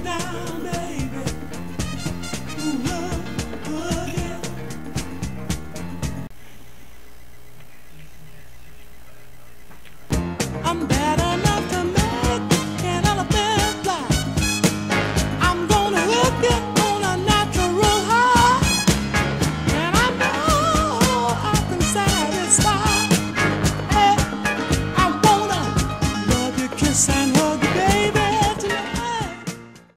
down.